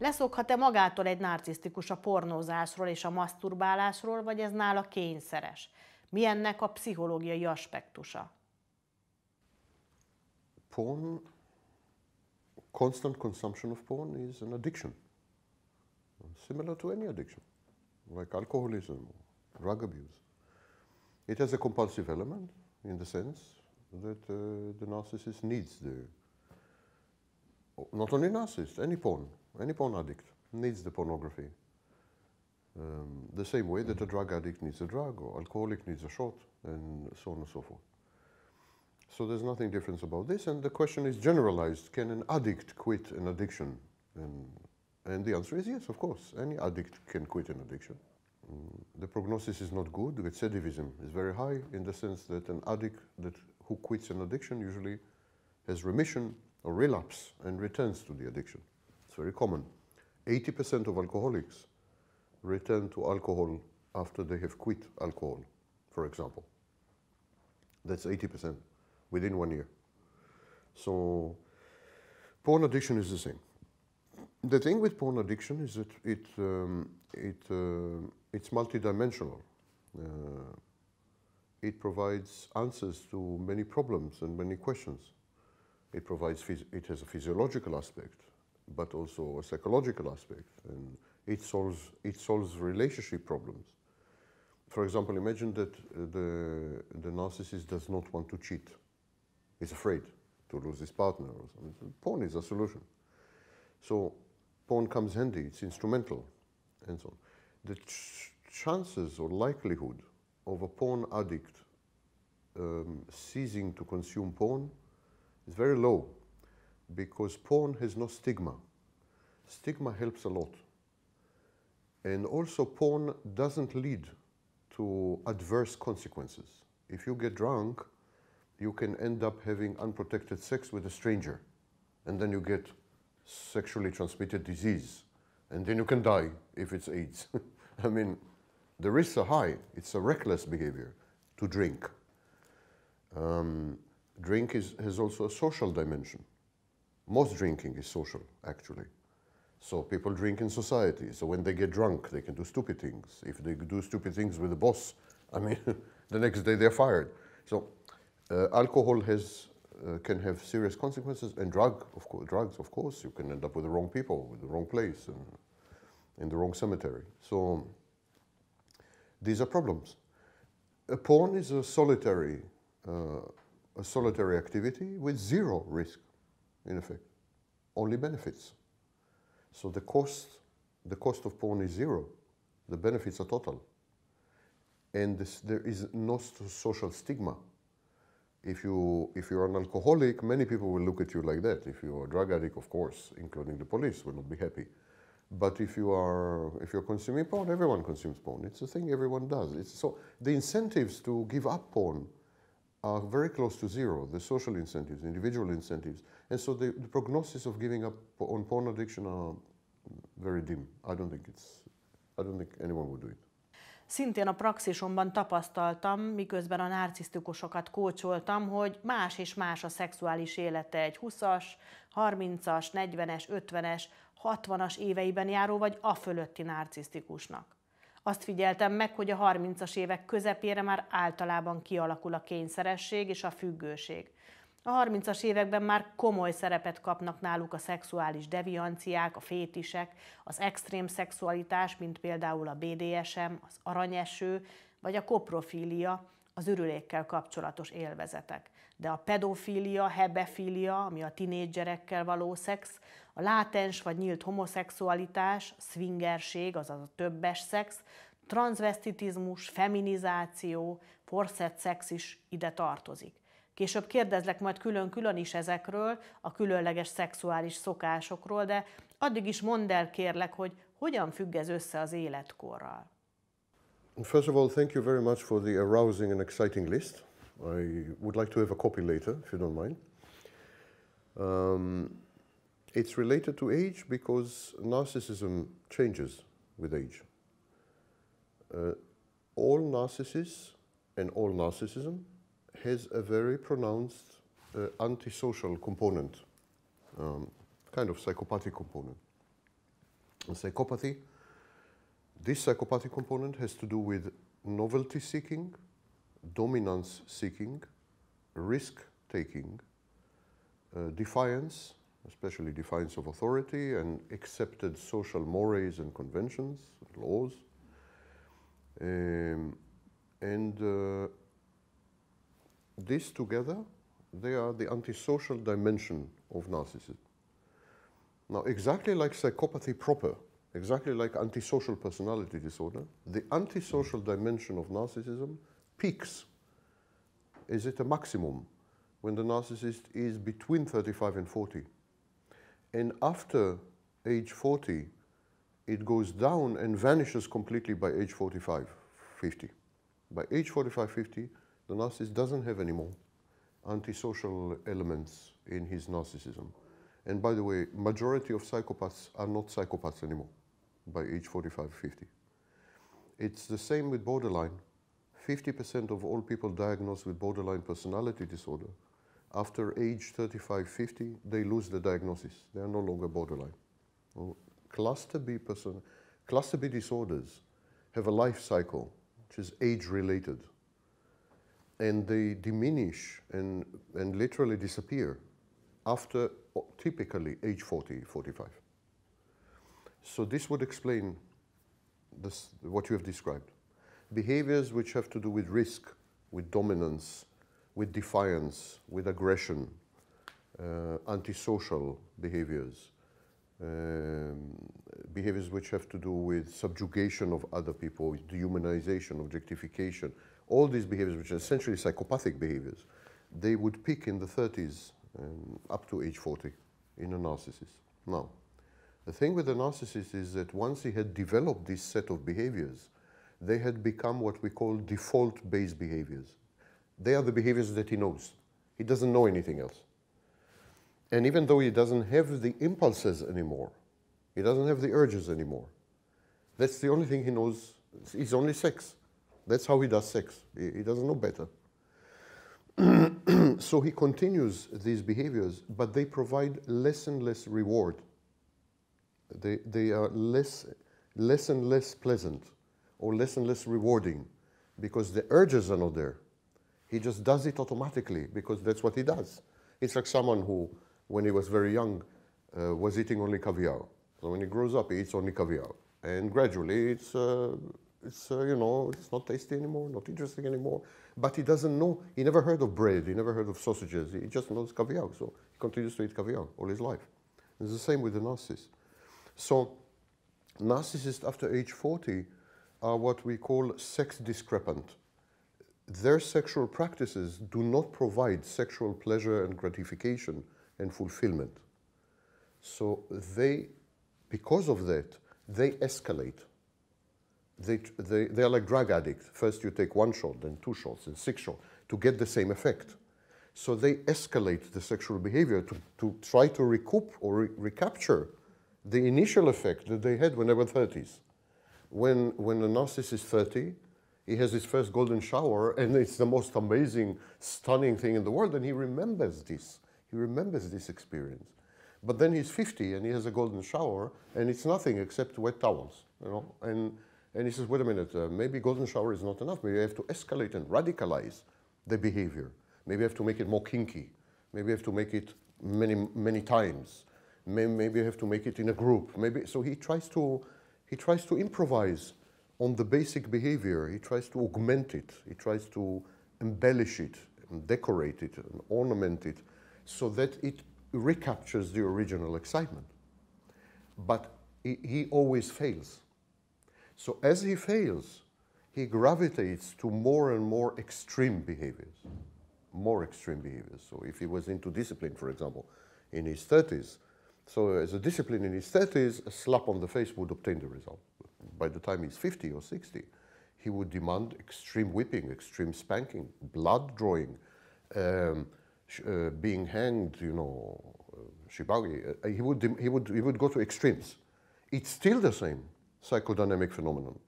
Leszokhat-e magától egy narcisztikus a pornózásról és a maszturbálásról, vagy ez nála kényszeres? Mi ennek a pszichológiai aspektusa? Porn, constant consumption of porn is an addiction, similar to any addiction, like alcoholism or drug abuse. It has a compulsive element in the sense that uh, the narcissist needs the, not only narcissist, any porn, any porn addict needs the pornography. Um, the same way that a drug addict needs a drug or alcoholic needs a shot and so on and so forth. So there's nothing different about this and the question is generalized, can an addict quit an addiction? And, and the answer is yes, of course, any addict can quit an addiction. Mm, the prognosis is not good, recidivism is very high in the sense that an addict that, who quits an addiction usually has remission or relapse and returns to the addiction. It's very common. 80% of alcoholics return to alcohol after they have quit alcohol, for example. That's 80% within one year. So porn addiction is the same. The thing with porn addiction is that it, um, it, uh, it's multidimensional. Uh, it provides answers to many problems and many questions. It provides, it has a physiological aspect, but also a psychological aspect, and it solves, it solves relationship problems. For example, imagine that the, the narcissist does not want to cheat. He's afraid to lose his partner or something. Porn is a solution. So porn comes handy, it's instrumental, and so on. The ch chances or likelihood of a porn addict um, ceasing to consume porn is very low because porn has no stigma. Stigma helps a lot. And also porn doesn't lead to adverse consequences. If you get drunk, you can end up having unprotected sex with a stranger. And then you get sexually transmitted disease. And then you can die if it's AIDS. I mean, the risks are high. It's a reckless behavior to drink. Um, drink is, has also a social dimension. Most drinking is social, actually. So people drink in society. So when they get drunk, they can do stupid things. If they do stupid things with the boss, I mean, the next day they're fired. So uh, alcohol has, uh, can have serious consequences, and drug, of course, drugs, of course, you can end up with the wrong people, with the wrong place, and in the wrong cemetery. So these are problems. A porn is a solitary, uh, a solitary activity with zero risk, in effect, only benefits. So the cost, the cost of porn is zero. The benefits are total. And this, there is no social stigma. If, you, if you're an alcoholic, many people will look at you like that. If you're a drug addict, of course, including the police, will not be happy. But if you are, if you're consuming porn, everyone consumes porn. It's a thing everyone does. It's, so the incentives to give up porn are very close to zero, the social incentives, individual incentives. And so the, the prognosis of giving up on porn addiction are very dim. I don't think it's, I don't think anyone would do it. Szintén a praxisomban tapasztaltam, miközben a narcisztikusokat kócsoltam, hogy más és más a szexuális élete egy 20-as, 30-as, 40-es, 50-es, 60-as éveiben járó vagy a fölötti narcisztikusnak. Azt figyeltem meg, hogy a 30-as évek közepére már általában kialakul a kényszeresség és a függőség. A 30-as években már komoly szerepet kapnak náluk a szexuális devianciák, a fétisek, az extrém szexualitás, mint például a BDSM, az aranyeső, vagy a koprofília, az ürülékkel kapcsolatos élvezetek. De a pedofília, hebefília, ami a tinédzserekkel való szex, a látens vagy nyílt homoszexualitás, swingerség, azaz a többes szex, transvestitizmus, feminizáció, forszett szex is ide tartozik. Később kérdezlek majd külön-külön is ezekről, a különleges szexuális szokásokról, de addig is mondd el kérlek, hogy hogyan függ ez össze az életkorral. First of all, thank you very much for the arousing and exciting list. I would like to have a copy later, if you don't mind. Um, it's related to age because narcissism changes with age. Uh, all narcissists and all narcissism has a very pronounced uh, antisocial component, um, kind of psychopathic component. And psychopathy, this psychopathic component has to do with novelty seeking, dominance seeking, risk taking, uh, defiance, especially defiance of authority and accepted social mores and conventions, laws. Um, and uh, this together, they are the antisocial dimension of narcissism. Now, exactly like psychopathy proper, exactly like antisocial personality disorder, the antisocial dimension of narcissism peaks, is at a maximum when the narcissist is between 35 and 40. And after age 40, it goes down and vanishes completely by age 45, 50. By age 45, 50, the narcissist doesn't have any more antisocial elements in his narcissism. And by the way, majority of psychopaths are not psychopaths anymore by age 45, 50. It's the same with borderline. 50% of all people diagnosed with borderline personality disorder, after age 35, 50, they lose the diagnosis. They are no longer borderline. Well, cluster B person, cluster B disorders have a life cycle which is age related. And they diminish and, and literally disappear after typically age 40, 45. So this would explain this, what you have described. Behaviors which have to do with risk, with dominance, with defiance, with aggression, uh, antisocial behaviors, um, behaviors which have to do with subjugation of other people, dehumanization, objectification, all these behaviors, which are essentially psychopathic behaviors, they would peak in the 30s um, up to age 40 in a narcissist. Now, the thing with the narcissist is that once he had developed this set of behaviors, they had become what we call default-based behaviors. They are the behaviors that he knows. He doesn't know anything else. And even though he doesn't have the impulses anymore, he doesn't have the urges anymore, that's the only thing he knows. He's only sex. That's how he does sex. He, doesn't know better. so he continues these behaviors, but they provide less and less reward. They, they are less, less and less pleasant or less and less rewarding because the urges are not there. He just does it automatically because that's what he does. It's like someone who, when he was very young, uh, was eating only caviar. So when he grows up, he eats only caviar. And gradually, it's, uh, it's uh, you know, it's not tasty anymore, not interesting anymore. But he doesn't know, he never heard of bread, he never heard of sausages, he just knows caviar. So he continues to eat caviar all his life. It's the same with the narcissist. So narcissists after age 40 are what we call sex discrepant their sexual practices do not provide sexual pleasure and gratification and fulfillment. So they, because of that, they escalate. They, they, they are like drug addicts. First you take one shot, then two shots, then six shots to get the same effect. So they escalate the sexual behavior to, to try to recoup or re recapture the initial effect that they had when they were 30s. When, when a narcissist is 30, he has his first golden shower, and it's the most amazing, stunning thing in the world, and he remembers this. He remembers this experience. But then he's 50 and he has a golden shower, and it's nothing except wet towels, you know. And and he says, wait a minute, uh, maybe golden shower is not enough. Maybe I have to escalate and radicalize the behavior. Maybe I have to make it more kinky. Maybe I have to make it many many times. Maybe I have to make it in a group. Maybe so he tries to he tries to improvise on the basic behavior. He tries to augment it. He tries to embellish it, and decorate it, and ornament it, so that it recaptures the original excitement. But he, he always fails. So as he fails, he gravitates to more and more extreme behaviors, more extreme behaviors. So if he was into discipline, for example, in his 30s, so as a discipline in his 30s, a slap on the face would obtain the result by the time he's 50 or 60, he would demand extreme whipping, extreme spanking, blood drawing, um, uh, being hanged, you know, uh, shibari. Uh, he, would, he, would, he would go to extremes. It's still the same psychodynamic phenomenon,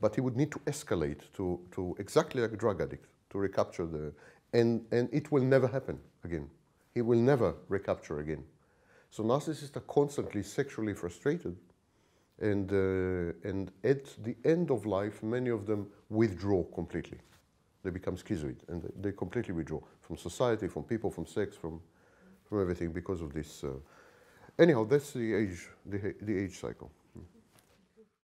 but he would need to escalate to, to exactly like a drug addict to recapture the, and, and it will never happen again. He will never recapture again. So narcissists are constantly sexually frustrated And, uh, and at the end of life, many of them withdraw completely. They become schizoid and they, completely withdraw from society, from people, from sex, from, from everything because of this. Uh, anyhow, that's the age, the, the age cycle.